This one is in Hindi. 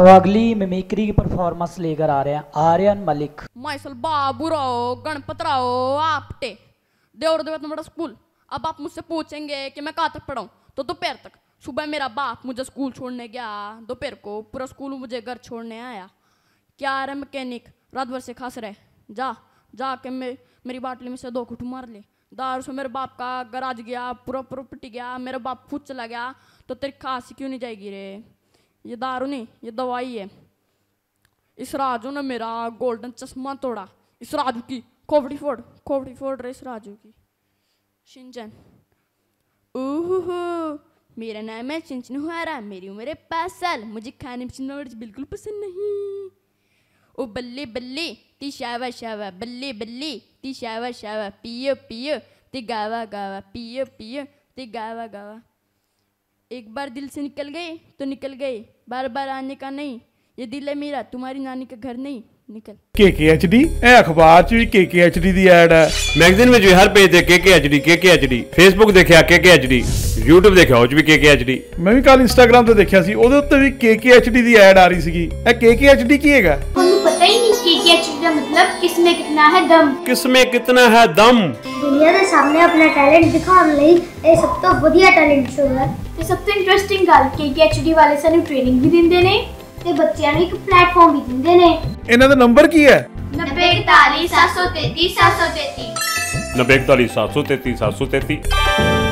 सो अगली मिमिक्री की परफॉर्मेंस लेकर आ रहे हैं आर्यन मलिक। माइसल बाबू राव गणपत राव आपटे देवर देवत मेरा स्कूल। अब आप मुझसे पूछेंगे कि मैं कहाँ तक पढ़ाऊँ? तो दोपहर तक। सुबह मेरा बाप मुझे स्कूल छोड़ने गया। दोपहर को पूरा स्कूल मुझे घर छोड़ने आया। क्या रे मैकेनिक रात भर से खास रहे। जा जा के मे, मेरी बाटली में से दो घुट मार ले। दार से मेरे बाप का गराज गया पूरा प्रॉपर्टी गया। मेरा बाप खुद चला गया। तो तेरी खास क्यों नहीं जाएगी रे? ये दारू नहीं, ये दवाई है। इस राजू ने मेरा गोल्डन चश्मा तोड़ा। इस राजू की, खोपड़ी फोड़ खोपड़ी फोड़ रहे इस राजू की। शिंचन ओहो मेरा नाम है चिंचन हुआरा, मेरी उम्र है पाँच साल, मुझे खाने मिर्च बिल्कुल पसंद नहीं। ओ बल्ले बल्ले, ती शावा शावा, बल्ले बल्ले, ती शावा शावा, पियो पियो, ती गावा गावा, पियो पियो, ती गावा गावा। एक बार दिल से निकल गए तो निकल गए बार बार आने का नहीं ये दिल है मेरा तुम्हारी नानी का घर नहीं निकल KKHD ਇਹ ਅਖਬਾਰ 'ਚ ਵੀ KKHD ਦੀ ਐਡ ਹੈ ਮੈਗਜ਼ੀਨ ਵਿੱਚ ਵੀ ਹਰ ਪੇਜ ਤੇ KKHD KKHD ਫੇਸਬੁੱਕ ਦੇਖਿਆ KKHD YouTube ਦੇਖਿਆ ਉਹ 'ਚ ਵੀ KKHD ਮੈਂ ਵੀ ਕੱਲ ਇੰਸਟਾਗ੍ਰam ਤੇ ਦੇਖਿਆ ਸੀ ਉਹਦੇ ਉੱਤੇ ਵੀ KKHD ਦੀ ਐਡ ਆ ਰਹੀ ਸੀਗੀ ਇਹ KKHD ਕੀ ਹੈਗਾ ਤੁਹਾਨੂੰ ਪਤਾ ਹੀ ਨਹੀਂ ਕਿ ਕੀ ਚੀਜ਼ ਦਾ ਮਤਲਬ ਕਿਸਮੇ ਕਿਤਨਾ ਹੈ ਦਮ ਕਿਸਮੇ ਕਿਤਨਾ ਹੈ ਦਮ ਦੁਨੀਆ ਦੇ ਸਾਹਮਣੇ ਆਪਣਾ ਟੈਲੈਂਟ ਦਿਖਾਉਣ ਲਈ ਇਹ ਸਭ ਤੋਂ ਵਧੀਆ ਟੈਲੈਂਟ ਸ਼ੋਅ ਹੈ ਤੇ ਸਭ ਤੋਂ ਇੰਟਰਸਟਿੰਗ ਗੱਲ KKHD ਵਾਲੇ ਸਾਨੂੰ ਟ੍ਰੇਨਿੰਗ ਵੀ ਦਿੰਦੇ ਨੇ ਤੇ ਬੱਚਿਆਂ ਨੂੰ ਇੱਕ ਪਲੇਟਫਾਰਮ ਵੀ ਦਿੰਦੇ ਨੇ। ਇਹਨਾਂ ਦਾ ਨੰਬਰ ਕੀ ਹੈ? 9041 733 733 94733 733